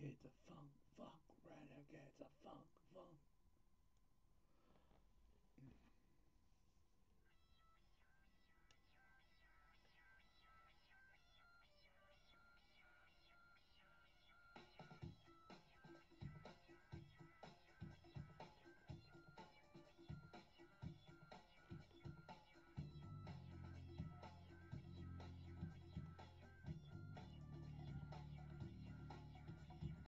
Renegades